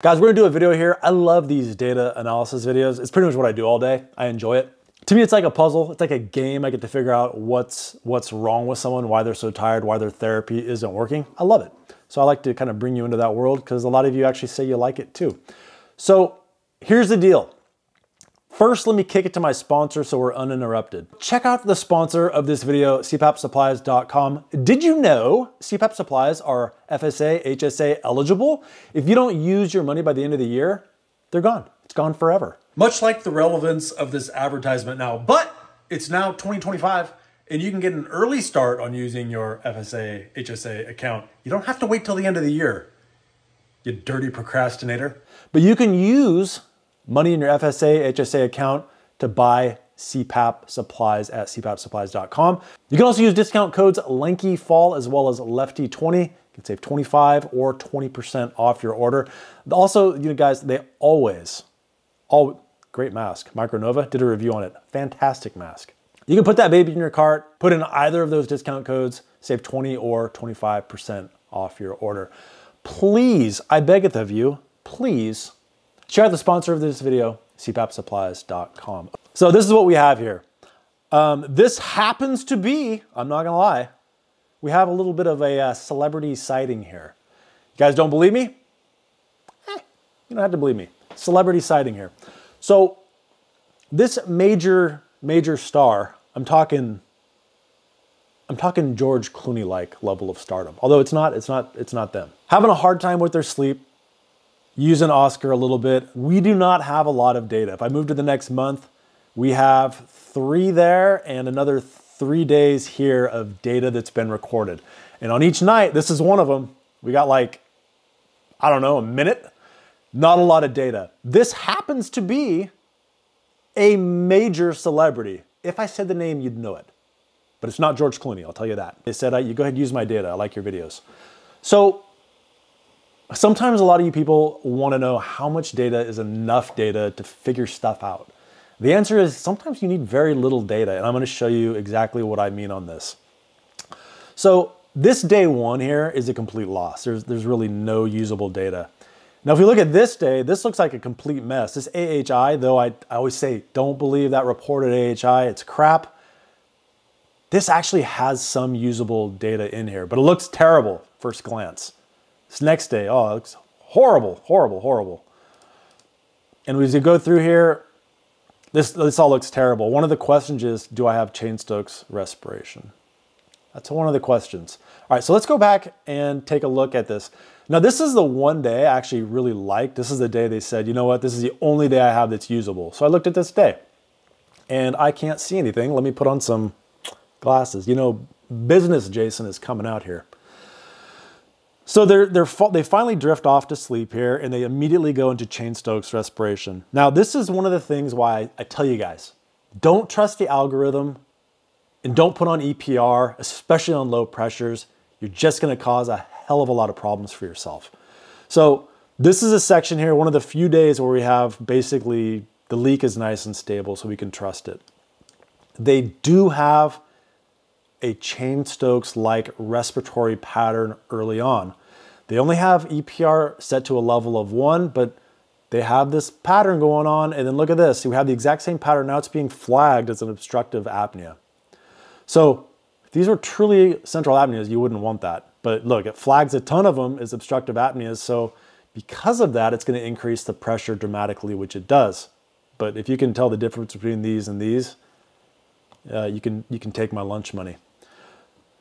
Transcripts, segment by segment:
Guys, we're gonna do a video here. I love these data analysis videos. It's pretty much what I do all day. I enjoy it. To me, it's like a puzzle. It's like a game. I get to figure out what's what's wrong with someone, why they're so tired, why their therapy isn't working. I love it. So I like to kind of bring you into that world because a lot of you actually say you like it too. So here's the deal. First, let me kick it to my sponsor so we're uninterrupted. Check out the sponsor of this video, cpapsupplies.com. Did you know CPAP supplies are FSA, HSA eligible? If you don't use your money by the end of the year, they're gone. It's gone forever. Much like the relevance of this advertisement now, but it's now 2025 and you can get an early start on using your FSA, HSA account. You don't have to wait till the end of the year, you dirty procrastinator. But you can use money in your FSA, HSA account to buy CPAP supplies at cpapsupplies.com. You can also use discount codes LankyFall as well as Lefty20. You can save 25 or 20% off your order. Also, you know, guys, they always, all great mask. Micronova did a review on it. Fantastic mask. You can put that baby in your cart, put in either of those discount codes, save 20 or 25% off your order. Please, I beg it of you, please Check out the sponsor of this video, cpapsupplies.com. So this is what we have here. Um, this happens to be, I'm not gonna lie, we have a little bit of a uh, celebrity sighting here. You guys don't believe me? Eh, you don't have to believe me. Celebrity sighting here. So this major, major star, I'm talking, I'm talking George Clooney-like level of stardom. Although it's not, it's not, it's not them. Having a hard time with their sleep, using Oscar a little bit. We do not have a lot of data. If I move to the next month, we have three there and another three days here of data that's been recorded. And on each night, this is one of them, we got like, I don't know, a minute. Not a lot of data. This happens to be a major celebrity. If I said the name, you'd know it. But it's not George Clooney, I'll tell you that. They said, uh, you go ahead and use my data. I like your videos. So Sometimes a lot of you people want to know how much data is enough data to figure stuff out. The answer is sometimes you need very little data, and I'm going to show you exactly what I mean on this. So this day one here is a complete loss. There's, there's really no usable data. Now, if you look at this day, this looks like a complete mess. This AHI, though I, I always say, don't believe that reported AHI, it's crap. This actually has some usable data in here, but it looks terrible first glance. This next day, oh, it looks horrible, horrible, horrible. And as you go through here, this, this all looks terrible. One of the questions is, do I have Cheyne-Stokes respiration? That's one of the questions. All right, so let's go back and take a look at this. Now, this is the one day I actually really liked. This is the day they said, you know what, this is the only day I have that's usable. So I looked at this day and I can't see anything. Let me put on some glasses. You know, business Jason is coming out here. So they're, they're, they finally drift off to sleep here and they immediately go into Cheyne-Stokes respiration. Now, this is one of the things why I tell you guys, don't trust the algorithm and don't put on EPR, especially on low pressures. You're just gonna cause a hell of a lot of problems for yourself. So this is a section here, one of the few days where we have basically the leak is nice and stable so we can trust it. They do have a Cheyne-Stokes-like respiratory pattern early on. They only have EPR set to a level of one, but they have this pattern going on. And then look at this, we have the exact same pattern. Now it's being flagged as an obstructive apnea. So if these were truly central apneas, you wouldn't want that. But look, it flags a ton of them as obstructive apneas. So because of that, it's gonna increase the pressure dramatically, which it does. But if you can tell the difference between these and these, uh, you, can, you can take my lunch money.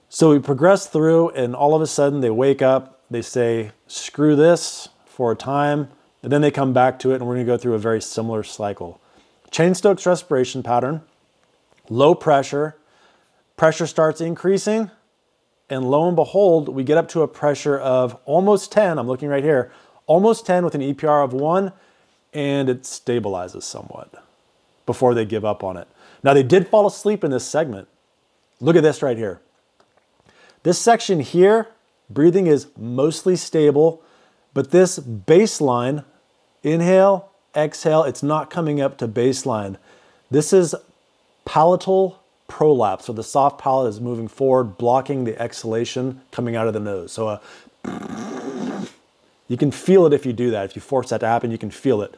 So we progress through and all of a sudden they wake up, they say, screw this for a time, and then they come back to it and we're gonna go through a very similar cycle. Cheyne-Stokes respiration pattern, low pressure, pressure starts increasing, and lo and behold, we get up to a pressure of almost 10, I'm looking right here, almost 10 with an EPR of one, and it stabilizes somewhat before they give up on it. Now they did fall asleep in this segment. Look at this right here. This section here, breathing is mostly stable, but this baseline, inhale, exhale, it's not coming up to baseline. This is palatal prolapse, so the soft palate is moving forward, blocking the exhalation coming out of the nose. So a You can feel it if you do that. If you force that to happen, you can feel it.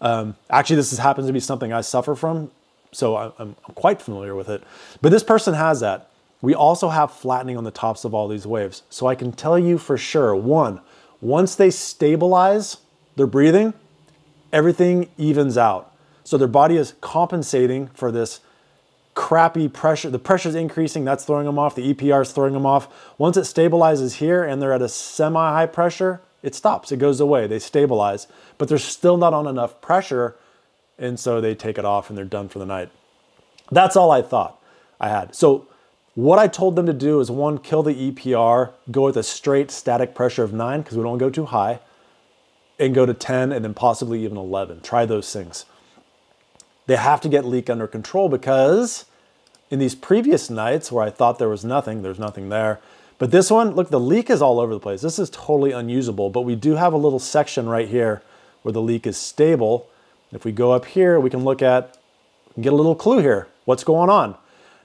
Um, actually, this is, happens to be something I suffer from, so I'm, I'm quite familiar with it. But this person has that. We also have flattening on the tops of all these waves. So I can tell you for sure, one, once they stabilize their breathing, everything evens out. So their body is compensating for this crappy pressure. The pressure is increasing, that's throwing them off. The EPR is throwing them off. Once it stabilizes here and they're at a semi-high pressure, it stops, it goes away, they stabilize, but they're still not on enough pressure, and so they take it off and they're done for the night. That's all I thought I had. So what I told them to do is one, kill the EPR, go with a straight static pressure of nine, because we don't go too high, and go to 10 and then possibly even 11. Try those things. They have to get leak under control because in these previous nights where I thought there was nothing, there's nothing there. But this one, look, the leak is all over the place. This is totally unusable, but we do have a little section right here where the leak is stable. If we go up here, we can look at, get a little clue here. What's going on?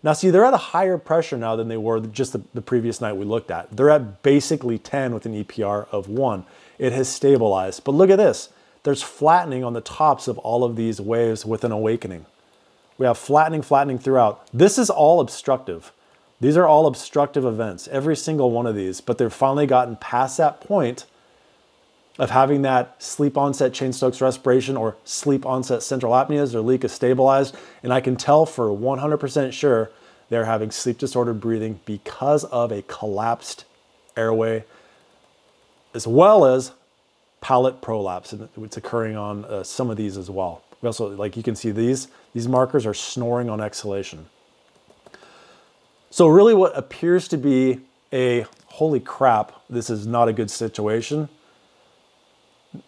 Now see, they're at a higher pressure now than they were just the, the previous night we looked at. They're at basically 10 with an EPR of one. It has stabilized. But look at this. There's flattening on the tops of all of these waves with an awakening. We have flattening, flattening throughout. This is all obstructive. These are all obstructive events, every single one of these, but they've finally gotten past that point of having that sleep onset Cheyne-Stokes respiration or sleep onset central apnea as their leak is stabilized. And I can tell for 100% sure they're having sleep disordered breathing because of a collapsed airway, as well as palate prolapse. And it's occurring on uh, some of these as well. We also, like you can see these, these markers are snoring on exhalation. So really what appears to be a holy crap, this is not a good situation,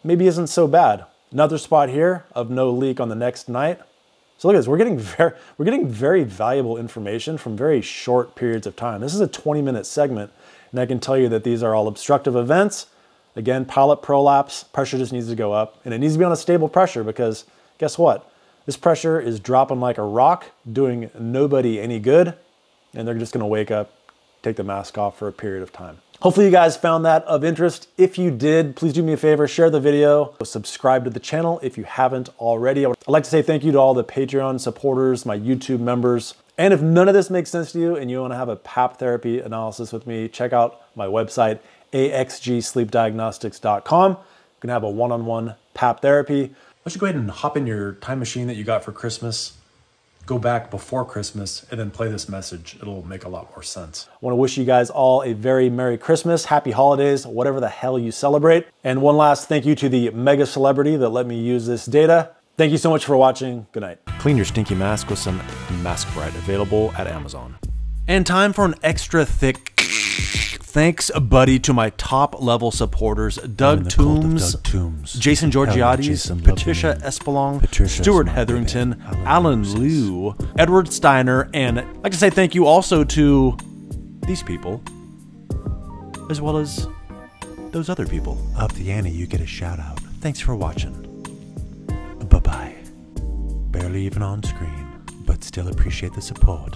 maybe isn't so bad. Another spot here of no leak on the next night. So look at this, we're getting very, we're getting very valuable information from very short periods of time. This is a 20 minute segment, and I can tell you that these are all obstructive events. Again, palate prolapse, pressure just needs to go up, and it needs to be on a stable pressure because guess what? This pressure is dropping like a rock, doing nobody any good and they're just gonna wake up, take the mask off for a period of time. Hopefully you guys found that of interest. If you did, please do me a favor, share the video, subscribe to the channel if you haven't already. I'd like to say thank you to all the Patreon supporters, my YouTube members. And if none of this makes sense to you and you wanna have a PAP therapy analysis with me, check out my website, axgsleepdiagnostics.com. You can have a one-on-one -on -one PAP therapy. Why don't you go ahead and hop in your time machine that you got for Christmas go back before Christmas and then play this message. It'll make a lot more sense. I wanna wish you guys all a very Merry Christmas, Happy Holidays, whatever the hell you celebrate. And one last thank you to the mega celebrity that let me use this data. Thank you so much for watching. Good night. Clean your stinky mask with some Mask Bright available at Amazon. And time for an extra thick Thanks, buddy, to my top level supporters Doug Toombs, Doug Toombs, Jason Georgiades, Patricia Espelong, Patricia Stuart Hetherington, Alan Liu, Edward Steiner, and I'd like to say thank you also to these people, as well as those other people. Up the ante, you get a shout out. Thanks for watching. Bye bye. Barely even on screen, but still appreciate the support.